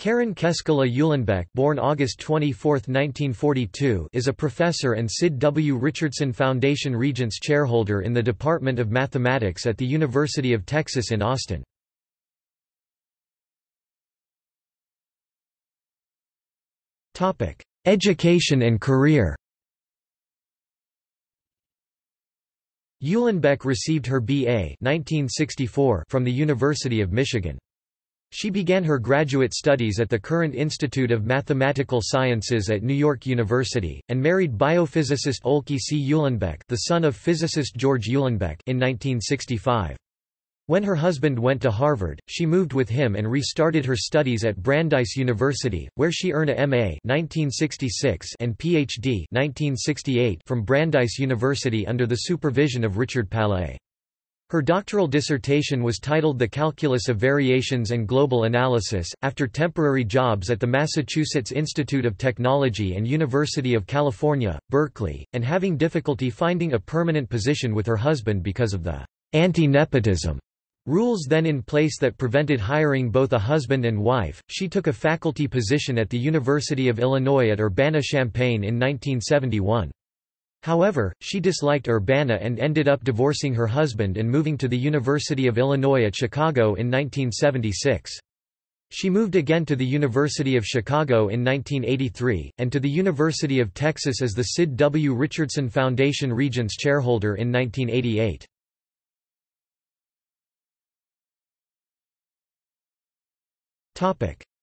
Karen Keskulla Uhlenbeck born August 24, 1942, is a professor and Sid W. Richardson Foundation Regents Chairholder in the Department of Mathematics at the University of Texas in Austin. Education and career Uhlenbeck received her B.A. 1964 from the University of Michigan. She began her graduate studies at the Courant Institute of Mathematical Sciences at New York University, and married biophysicist Olke C. Uhlenbeck the son of physicist George Uhlenbeck in 1965. When her husband went to Harvard, she moved with him and restarted her studies at Brandeis University, where she earned a MA 1966 and PhD 1968 from Brandeis University under the supervision of Richard Palais. Her doctoral dissertation was titled The Calculus of Variations and Global Analysis. After temporary jobs at the Massachusetts Institute of Technology and University of California, Berkeley, and having difficulty finding a permanent position with her husband because of the anti-nepotism rules then in place that prevented hiring both a husband and wife, she took a faculty position at the University of Illinois at Urbana-Champaign in 1971. However, she disliked Urbana and ended up divorcing her husband and moving to the University of Illinois at Chicago in 1976. She moved again to the University of Chicago in 1983, and to the University of Texas as the Sid W. Richardson Foundation Regents Chairholder in 1988.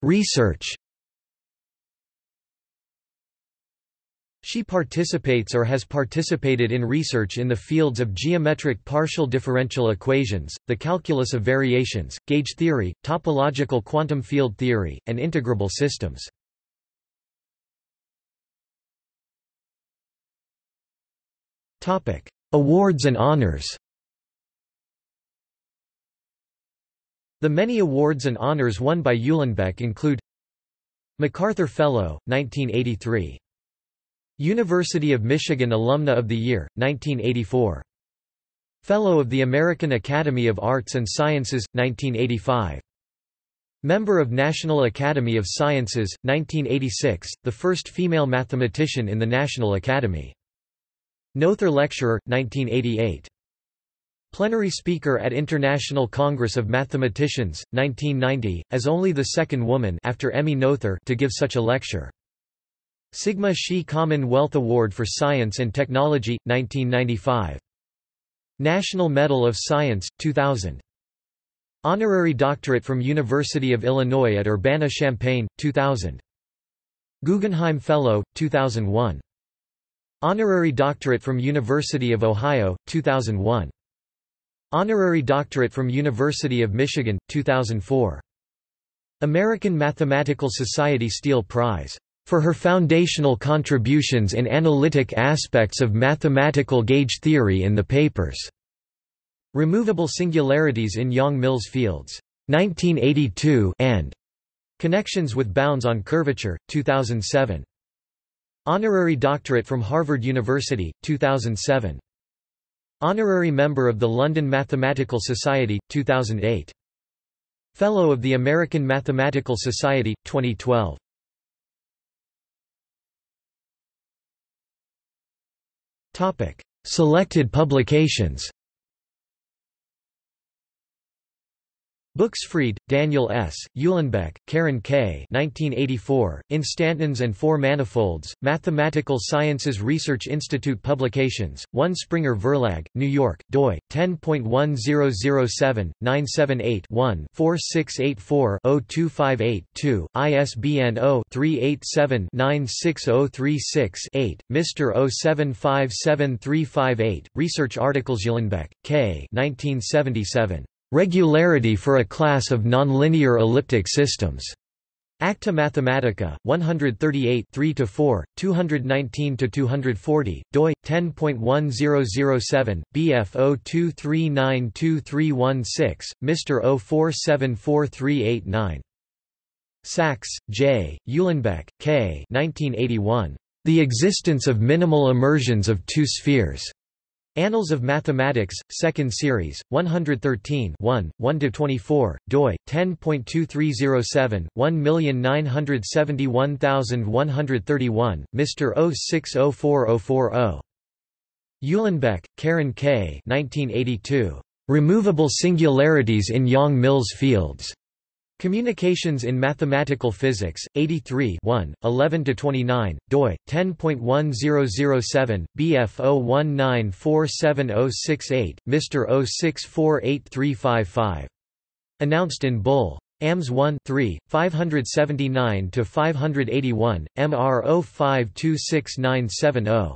Research She participates or has participated in research in the fields of geometric partial differential equations, the calculus of variations, gauge theory, topological quantum field theory, and integrable systems. Awards and honors The many awards and honors won by Uhlenbeck include MacArthur Fellow, 1983 University of Michigan Alumna of the Year, 1984. Fellow of the American Academy of Arts and Sciences, 1985. Member of National Academy of Sciences, 1986, the first female mathematician in the National Academy. Noether Lecturer, 1988. Plenary Speaker at International Congress of Mathematicians, 1990, as only the second woman after Emmy Noether to give such a lecture. Sigma Xi Commonwealth Award for Science and Technology, 1995. National Medal of Science, 2000. Honorary Doctorate from University of Illinois at Urbana-Champaign, 2000. Guggenheim Fellow, 2001. Honorary Doctorate from University of Ohio, 2001. Honorary Doctorate from University of Michigan, 2004. American Mathematical Society Steele Prize for her foundational contributions in analytic aspects of mathematical gauge theory in the papers. Removable Singularities in Yang-Mills Fields, 1982 and Connections with Bounds on Curvature, 2007. Honorary Doctorate from Harvard University, 2007. Honorary Member of the London Mathematical Society, 2008. Fellow of the American Mathematical Society, 2012. Selected publications Buxfried, Daniel S., Uhlenbeck, Karen K. 1984, Instantons and Four Manifolds, Mathematical Sciences Research Institute Publications, 1 Springer Verlag, New York, doi, 10.1007-978-1-4684-0258-2, ISBN 0-387-96036-8, Mr. 0757358, Research Articles Uhlenbeck, K. 1977. Regularity for a class of nonlinear elliptic systems. Acta Mathematica, 138 3–4, 219–240, doi, 10.1007, bf 02392316, Mr. 0474389. Sacks, J., Uhlenbeck, K. 1981. The Existence of Minimal Immersions of Two Spheres. Annals of Mathematics, 2nd Series, 113 1, 1–24, doi, 10.2307, 1971131, Mr. 0604040. Uhlenbeck, Karen K. 1982. Removable Singularities in Yang-Mills Fields. Communications in Mathematical Physics, 83 1, 11–29, doi, 10.1007, BF 019470068, Mr. 0648355. Announced in Bull. AMS 1 3, 579–581, MR 0526970.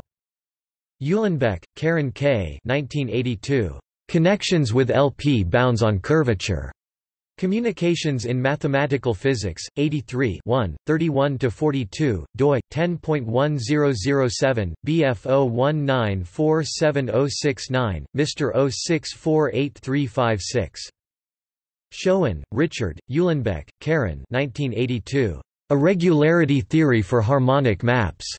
Uhlenbeck, Karen K. 1982. Connections with LP bounds on curvature. Communications in Mathematical Physics, 83 1, 31–42, doi, 10.1007, BF 019470069, Mr. 0648356. Schoen, Richard, Uhlenbeck, Karen 1982. A Regularity Theory for Harmonic Maps.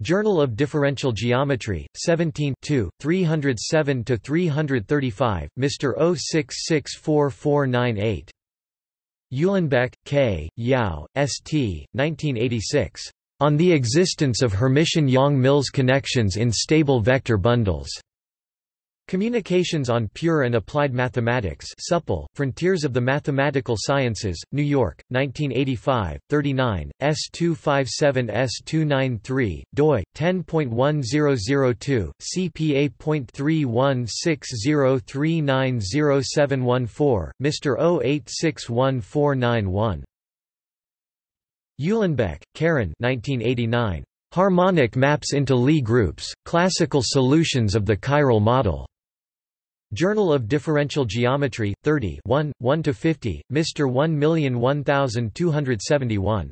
Journal of Differential Geometry, 17 307–335, Mr. 0664498. Uhlenbeck, K., Yau, S.T., 1986. On the Existence of Hermitian Yang-Mills Connections in Stable Vector Bundles. Communications on Pure and Applied Mathematics Supple, Frontiers of the Mathematical Sciences, New York, 1985, 39, S257-S293, doi, 10.1002, CPA.3160390714, Mr. 0861491. Uhlenbeck, Karen 1989. Harmonic Maps into Lie Groups, Classical Solutions of the Chiral Model. Journal of Differential Geometry, 30 1, 1–50, Mr. 1001271.